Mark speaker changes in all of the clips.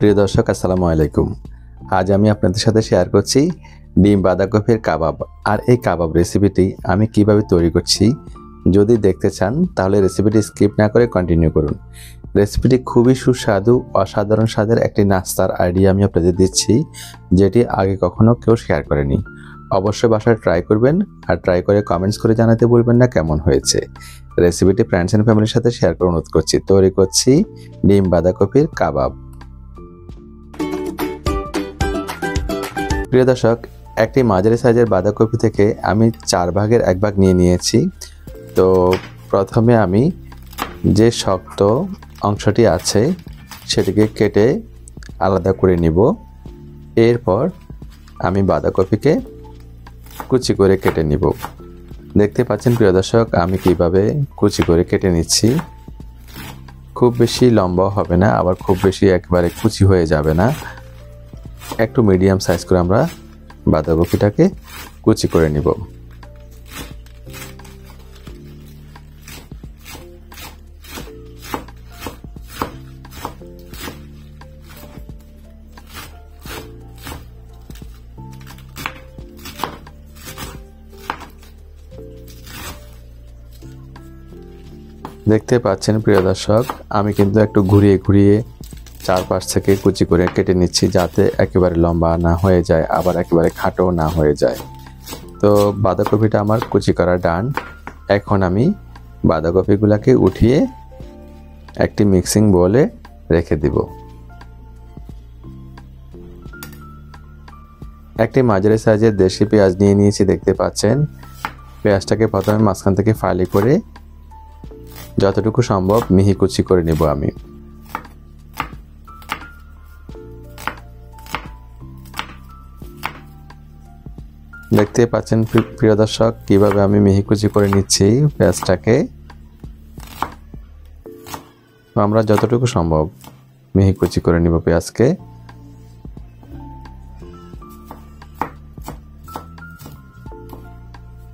Speaker 1: প্রিয় দর্শক, আসসালামু আলাইকুম। আজ আমি আপনাদের সাথে শেয়ার করছি ডিম বাঁধাকপির কাবাব। আর এই কাবাব রেসিপিটি আমি কীভাবে তৈরি করছি যদি দেখতে চান, তাহলে রেসিপিটি স্কিপ না করে কন্টিনিউ করুন। রেসিপিটি খুবই সুস্বাদু, অসাধারণ স্বাদের একটি নাস্তার আইডিয়া আমি আপনাদের দিচ্ছি, যেটি আগে কখনো কেউ শেয়ার করেনি। অবশ্যই বাসায় ট্রাই করবেন আর ট্রাই করে কমেন্টস করে জানাতে বলবেন না কেমন হয়েছে। রেসিপিটি ফ্রেন্ডস অ্যান্ড ফ্যামিলির সাথে শেয়ার করে অনুরোধ করছি। তৈরি করছি ডিম বাঁধাকপির কাবাব। প্রিয় দর্শক, একটি মাঝারি সাইজের বাঁধাকপি থেকে আমি চার ভাগের এক ভাগ নিয়ে নিয়েছি। তো প্রথমে আমি যে শক্ত অংশটি আছে, সেটিকে কেটে আলাদা করে নিব। এরপর আমি বাঁধাকপিকে কুচি করে কেটে নিব। দেখতে পাচ্ছেন প্রিয় দর্শক, আমি কীভাবে কুচি করে কেটে নিচ্ছি। খুব বেশি লম্বা হবে না, আবার খুব বেশি একবারে কুচি হয়ে যাবে না। একটু মিডিয়াম সাইজ করে আমরা বাঁধাকপিটাকে কুচি করে নিব। দেখতে পাচ্ছেন প্রিয় দর্শক, আমি কিন্তু একটু ঘুরিয়ে ঘুরিয়ে চারপাশ থেকে কুচি করে কেটে নিচ্ছি যাতে একেবারে লম্বা না হয়ে যায়, আবার একেবারে খাটো না হয়ে যায়। তো বাঁধাকপিটা আমার কুচি করা ডান। এখন আমি বাঁধাকপিগুলোকে উঠিয়ে একটি মিক্সিং বলে রেখে দিব। একটি মাঝারি সাইজের দেশি পেঁয়াজ নিয়ে নিয়েছি, দেখতে পাচ্ছেন। পেঁয়াজটাকে প্রথমে মাঝখান থেকে ফালি করে যতটুকু সম্ভব মিহি কুচি করে নেব আমি। দেখতে পাচ্ছেন প্রিয় দর্শক, কীভাবে আমি মিহিকুচি করে নিচ্ছি পেঁয়াজটাকে। আমরা যতটুকু সম্ভব মিহিকুচি করে নিব পেঁয়াজকে।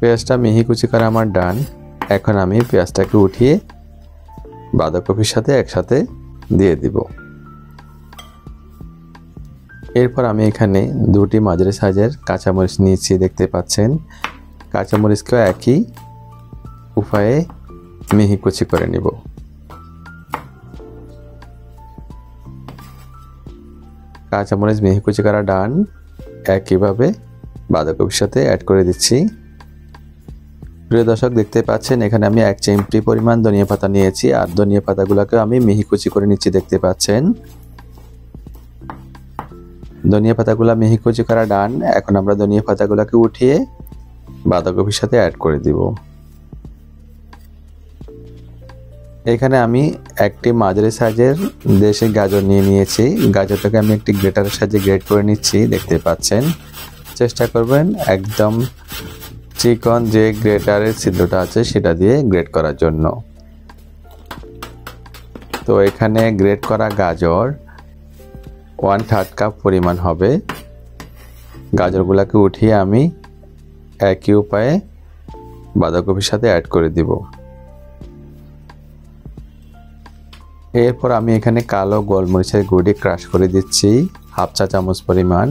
Speaker 1: পেঁয়াজটা মিহিকুচি করা আমার ডান। এখন আমি পেঁয়াজটাকে উঠিয়ে বাঁধাকপির সাথে একসাথে দিয়ে দিব। এরপর আমি এখানে দুটি মাঝারি সাইজের কাঁচামরিচ নিয়েছি, দেখতে পাচ্ছেন। কাঁচামরিচকেও একই উপায়ে মিহি কুচি করে নিব। কাঁচামরিচ মিহি কুচি করা ডান, একইভাবে বাঁধাকপির সাথে অ্যাড করে দিচ্ছি। প্রিয় দর্শক, দেখতে পাচ্ছেন, এখানে আমি এক চিমটি পরিমাণ ধনিয়া পাতা নিয়েছি, আর ধনিয়া পাতাগুলোকে আমি মিহি কুচি করে নিচ্ছি, দেখতে পাচ্ছেন। ধনিয়া পাতাগুলো মিহি কুচি করা ডান, এখন আমরা ধনিয়া পাতাগুলোকে উঠিয়ে বাঁধাকপির সাথে অ্যাড করে দিব। এখানে আমি একটি মাঝারি সাইজের দেশি গাজর নিয়ে নিয়েছি। গাজরটাকে আমি একটি গ্রেটারের সাহায্যে গ্রেট করে নিচ্ছি, দেখতে পাচ্ছেন। চেষ্টা করবেন একদম চিকন যে গ্রেটারের ছিদ্রটা আছে সেটা দিয়ে গ্রেট করার জন্য। তো এখানে গ্রেট করা গাজর ওয়ান থার্ড কাপ পরিমাণ হবে। গাজরগুলোকে উঠিয়ে আমি একই উপায়ে বাঁধাকপির সাথে অ্যাড করে দিব। এরপর আমি এখানে কালো গোলমরিচের গুঁড়ি ক্রাশ করে দিচ্ছি, হাফ চা চামচ পরিমাণ।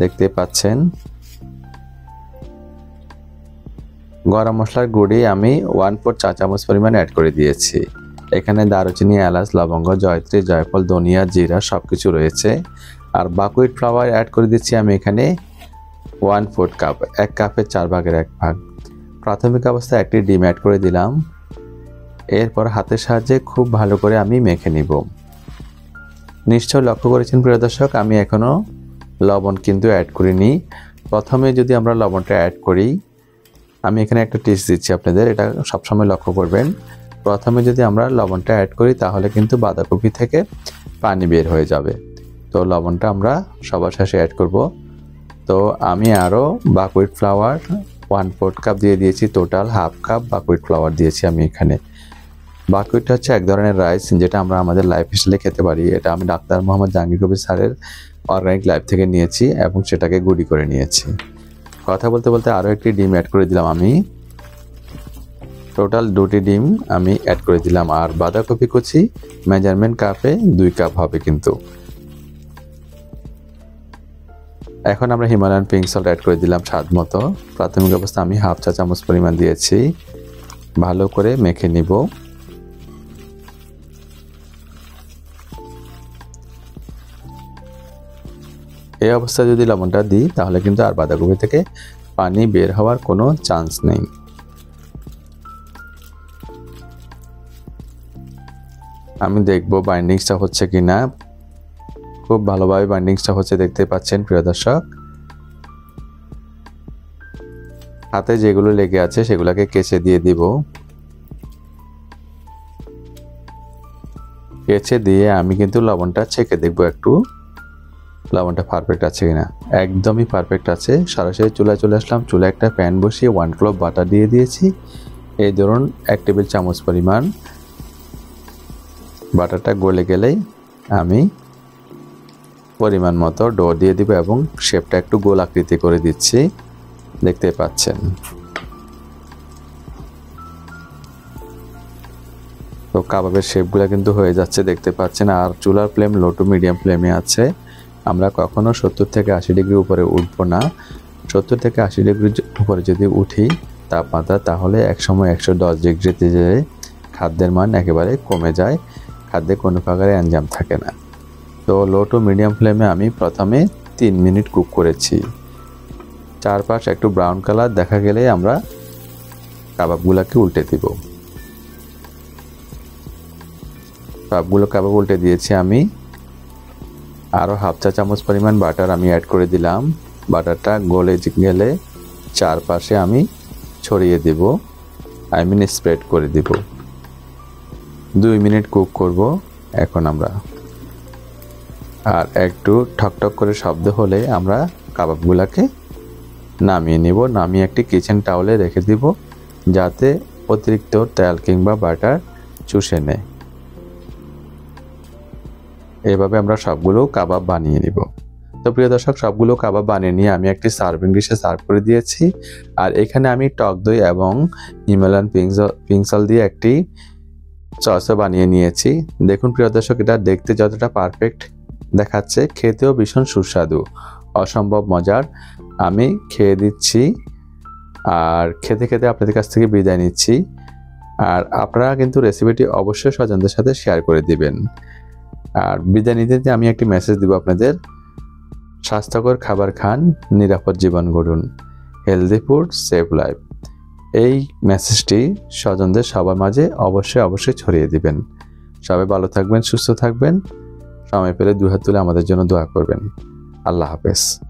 Speaker 1: দেখতে পাচ্ছেন? গরম মশলার গুঁড়ি আমি ওয়ান ফোর চা চামচ পরিমাণ অ্যাড করে দিয়েছি। এখানে দারুচিনি, এলাচ, লবঙ্গ, জয়ত্রী, জয়ফল, ধনিয়া, জিরা সব কিছু রয়েছে। আর বাকুইট ফ্লাওয়ার অ্যাড করে দিচ্ছি আমি এখানে ওয়ান ফোর্থ কাপ এক কাপের চার ভাগের এক ভাগ। প্রাথমিক অবস্থায় একটি ডিম অ্যাড করে দিলাম। এরপর হাতের সাহায্যে খুব ভালো করে আমি মেখে নিব। নিশ্চয় লক্ষ্য করেছেন প্রিয় দর্শক, আমি এখনও লবণ কিন্তু অ্যাড করিনি। প্রথমে যদি আমরা লবণটা অ্যাড করি, আমি এখানে একটা টিপস দিচ্ছি আপনাদের, এটা সবসময় লক্ষ্য করবেন। প্রথমে যদি আমরা লবণটা অ্যাড করি, তাহলে কিন্তু বাঁধাকপি থেকে পানি বের হয়ে যাবে। তো লবণটা আমরা সবার শেষে অ্যাড করব। তো আমি আরও buckwheat flour one fourth cup দিয়ে দিয়েছি total half cup buckwheat flour দিয়েছি আমি এখানে। বাকুইটটা হচ্ছে এক ধরনের রাইস যেটা আমরা আমাদের লাইফ স্টাইলে খেতে পারি। এটা আমি ডাক্তার মোহাম্মদ জাহাঙ্গীর কবির স্যারের অর্গানিক লাইফ থেকে নিয়েছি এবং সেটাকে গুঁড়ি করে নিয়েছি। কথা বলতে বলতে আরও একটি ডিম অ্যাড করে দিলাম আমি। টোটাল দুটি ডিম আমি অ্যাড করে দিলাম, আর বাঁধাকপি কুচি মেজারমেন্ট কাপে দুই কাপ হবে কিন্তু। এখন আমরা হিমালয়ান পিঙ্ক সল্ট অ্যাড করে দিলাম স্বাদ মতো। প্রাথমিক অবস্থা আমি হাফ চা চামচ পরিমাণ দিয়েছি। ভালো করে মেখে নিব। এই অবস্থায় যদি লবণটা দিই, তাহলে কিন্তু আর বাঁধাকপি থেকে পানি বের হওয়ার কোনো চান্স নেই। আমি দেখব বাইন্ডিংসটা হচ্ছে কি না খুব ভালোভাবে বাইন্ডিংসটা হচ্ছে দেখতে পাচ্ছেন, প্রিয় দর্শক। হাতে যেগুলো লেগে আছে, সেগুলোকে কেচে দিয়ে দিব। কেচে দিয়ে আমি কিন্তু লবণটা ছেঁকে দেখব একটু। লবণটা পারফেক্ট আছে কিনা। একদমই পারফেক্ট আছে। সরাসরি চুলায় চলে আসলাম। চুলায় একটা প্যান বসিয়ে ওয়ান ক্লোভ বাটার দিয়ে দিয়েছি। এই ধরুন, এক টেবিল চামচ পরিমাণ বাটারটা গলে গেলেই আমি পরিমাণ মতো ডো দিয়ে দিব এবং শেপটা একটু গোল আকৃতি করে দিচ্ছি। দেখতে পাচ্ছেন। তো কাবাবের শেপগুলো কিন্তু হয়ে যাচ্ছে, দেখতে পাচ্ছেন। আর চুলার ফ্লেম লো টু মিডিয়াম ফ্লেমে আছে। আমরা কখনো সত্তর থেকে আশি ডিগ্রি উপরে উঠবো না। সত্তর থেকে আশি ডিগ্রি উপরে যদি উঠি তাপমাত্রা তাহলে একসময় একশো দশ ডিগ্রিতে যে খাদ্যের মান একেবারে কমে যায়। খাদ্যে কোনো প্রকারের অ্যানজাম থাকে না। তো লো টু মিডিয়াম ফ্লেমে আমি প্রথমে তিন মিনিট কুক করেছি। চারপাশ একটু ব্রাউন কালার দেখা গেলে আমরা কাবাবগুলোকে উল্টে দিব। সবগুলো কাবাব উল্টে দিয়েছি আমি। আরও হাফ চা চামচ পরিমাণ বাটার আমি অ্যাড করে দিলাম। বাটারটা গলে গেলে চারপাশে আমি ছড়িয়ে দেব। আই মিন স্প্রেড করে দিব। দুই মিনিট কুক করব, এখন আমরা। আর একটু ঠকঠক করে শব্দ হলে আমরা কাবাবগুলোকে নামিয়ে নিব। নামিয়ে একটি কিচেন টাওয়ালে রেখে দিব, যাতে অতিরিক্ত তেল কিংবা বাটার চুষে নেয় এভাবে আমরা সবগুলো কাবাব বানিয়ে নিব। তো প্রিয় দর্শক, সবগুলো কাবাব বানিয়ে নিয়ে আমি একটি সার্ভিং ডিশে সার্ভ করে দিয়েছি। আর এখানে আমি টক দই এবং হিমালয়ান পিংসল দিয়ে একটি সসও বানিয়ে নিয়েছি। দেখুন প্রিয় দর্শক, এটা দেখতে যতটা পারফেক্ট দেখাচ্ছে, খেতেও ভীষণ সুস্বাদু, অসম্ভব মজার। আমি খেয়ে দিচ্ছি আর খেতে খেতে আপনাদের কাছ থেকে বিদায় নিচ্ছি। আর আপনারা কিন্তু রেসিপিটি অবশ্যই স্বজনদের সাথে শেয়ার করে দিবেন। আর বিদায় নিতে আমি একটি মেসেজ দিব আপনাদের। স্বাস্থ্যকর খাবার খান, নিরাপদ জীবন গড়ুন। হেলদি ফুড সেভ লাইফ এই মেসেজটি স্বজনদের সবার মাঝে অবশ্যই অবশ্যই ছড়িয়ে দিবেন। সবাই ভালো থাকবেন, সুস্থ থাকবেন। সময় পেলে দুহাত তুলে আমাদের জন্য দোয়া করবেন। আল্লাহ হাফেজ।